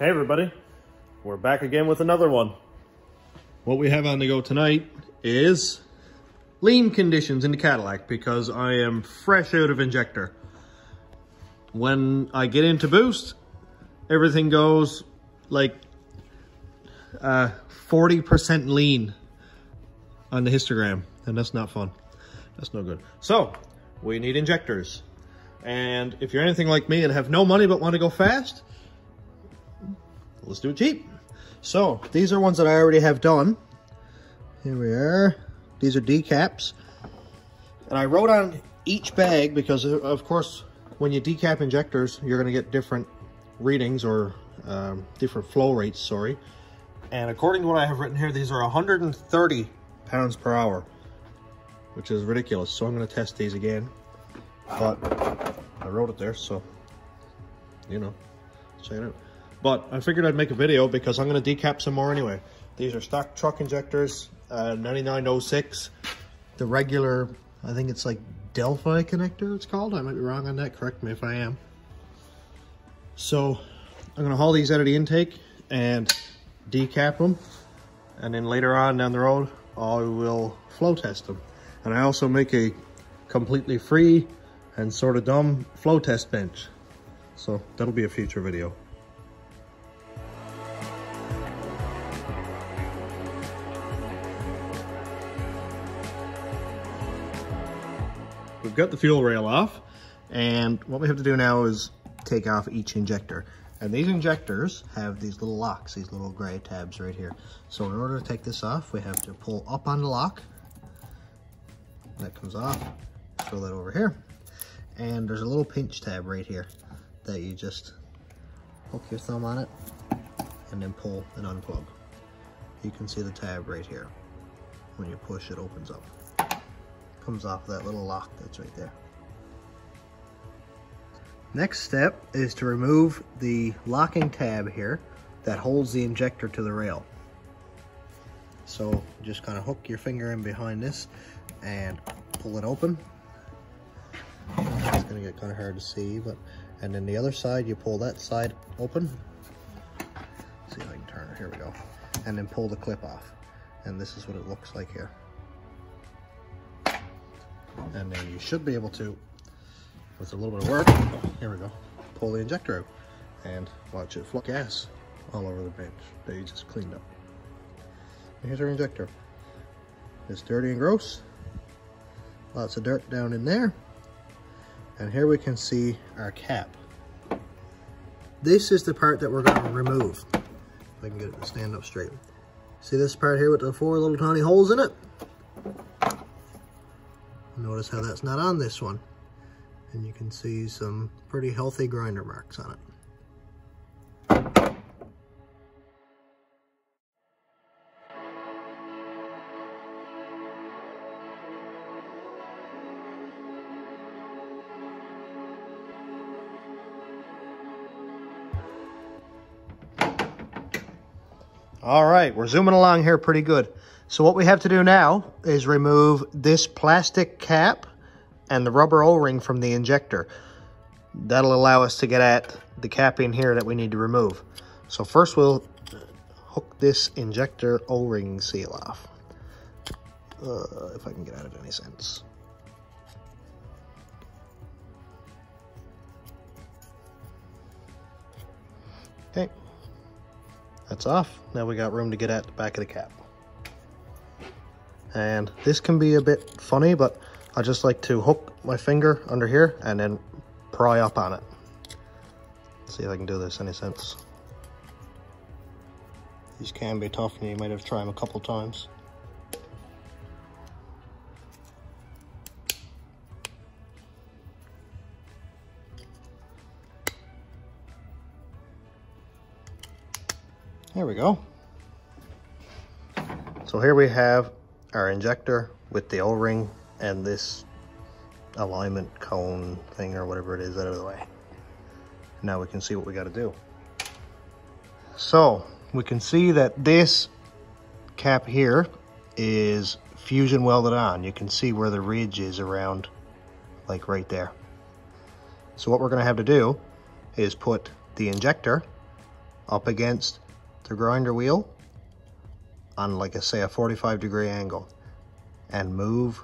Hey everybody, we're back again with another one. What we have on the go tonight is lean conditions in the Cadillac because I am fresh out of injector. When I get into boost, everything goes like 40% uh, lean on the histogram and that's not fun. That's no good. So we need injectors. And if you're anything like me and have no money but want to go fast, let's do it cheap. So these are ones that I already have done. Here we are. These are decaps. And I wrote on each bag because of course when you decap injectors, you're gonna get different readings or um, different flow rates, sorry. And according to what I have written here, these are 130 pounds per hour, which is ridiculous. So I'm gonna test these again. But I wrote it there, so, you know, check it out. But I figured I'd make a video because I'm going to decap some more anyway. These are stock truck injectors, uh, 9906. The regular, I think it's like Delphi connector it's called. I might be wrong on that. Correct me if I am. So I'm going to haul these out of the intake and decap them. And then later on down the road, I will flow test them. And I also make a completely free and sort of dumb flow test bench. So that'll be a future video. We've got the fuel rail off and what we have to do now is take off each injector. And these injectors have these little locks, these little gray tabs right here. So in order to take this off, we have to pull up on the lock. That comes off, throw that over here. And there's a little pinch tab right here that you just hook your thumb on it and then pull and unplug. You can see the tab right here. When you push, it opens up comes off that little lock that's right there. Next step is to remove the locking tab here that holds the injector to the rail. So just kind of hook your finger in behind this and pull it open. It's gonna get kind of hard to see, but and then the other side, you pull that side open. Let's see if I can turn it, here we go. And then pull the clip off. And this is what it looks like here and then you should be able to, with a little bit of work, here we go, pull the injector out and watch it flow gas all over the bench that you just cleaned up. And here's our injector. It's dirty and gross. Lots of dirt down in there. And here we can see our cap. This is the part that we're going to remove. If I can get it to stand up straight. See this part here with the four little tiny holes in it? Notice how that's not on this one. And you can see some pretty healthy grinder marks on it. All right, we're zooming along here pretty good. So what we have to do now is remove this plastic cap and the rubber O-ring from the injector. That'll allow us to get at the cap in here that we need to remove. So first we'll hook this injector O-ring seal off. Uh, if I can get out of any sense. Okay, that's off. Now we got room to get at the back of the cap. And this can be a bit funny, but I just like to hook my finger under here and then pry up on it. Let's see if I can do this any sense. These can be tough and you might have tried them a couple times. There we go. So here we have our injector with the O-ring and this alignment cone thing or whatever it is out of the way. Now we can see what we got to do. So we can see that this cap here is fusion welded on. You can see where the ridge is around like right there. So what we're going to have to do is put the injector up against the grinder wheel on like a say a 45 degree angle and move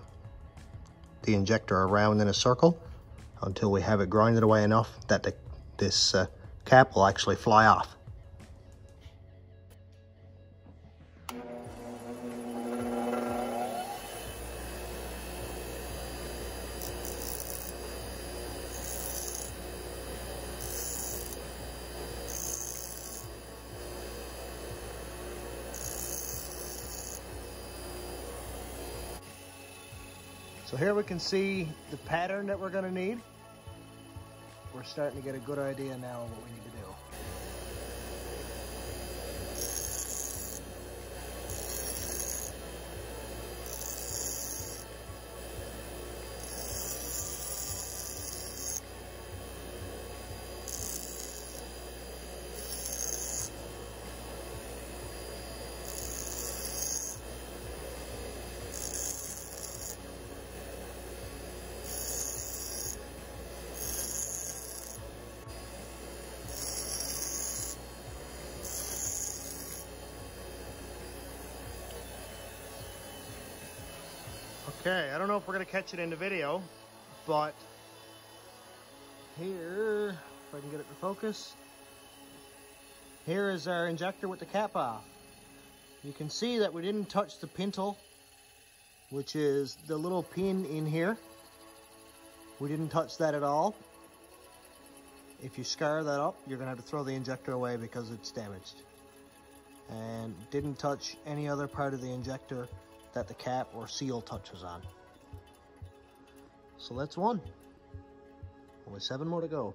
the injector around in a circle until we have it grinded away enough that the, this uh, cap will actually fly off. So here we can see the pattern that we're gonna need. We're starting to get a good idea now of what we need to do. Okay, I don't know if we're gonna catch it in the video, but here, if I can get it to focus, here is our injector with the cap off. You can see that we didn't touch the pintle, which is the little pin in here. We didn't touch that at all. If you scar that up, you're gonna have to throw the injector away because it's damaged. And didn't touch any other part of the injector that the cap or seal touches on. So that's one. Only seven more to go.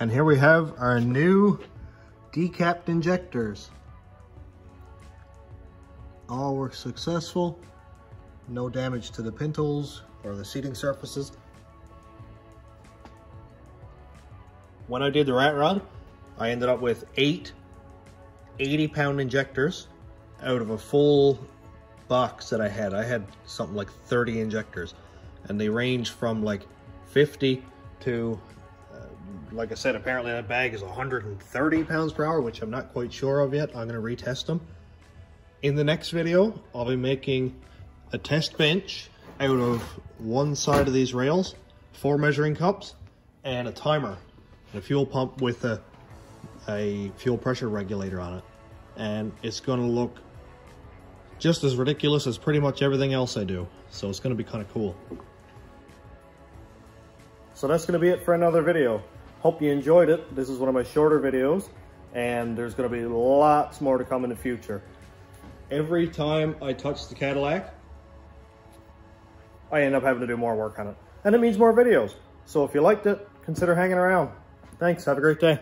And here we have our new decapped injectors. All were successful. No damage to the pintles or the seating surfaces. When I did the rat rod, I ended up with eight 80 pound injectors out of a full box that I had. I had something like 30 injectors and they range from like 50 to, uh, like I said, apparently that bag is 130 pounds per hour, which I'm not quite sure of yet. I'm gonna retest them. In the next video, I'll be making a test bench out of one side of these rails, four measuring cups, and a timer, and a fuel pump with a, a fuel pressure regulator on it. And it's gonna look just as ridiculous as pretty much everything else I do. So it's gonna be kind of cool. So that's gonna be it for another video. Hope you enjoyed it. This is one of my shorter videos and there's gonna be lots more to come in the future. Every time I touch the Cadillac, I end up having to do more work on it. And it means more videos. So if you liked it, consider hanging around. Thanks. Have a great day.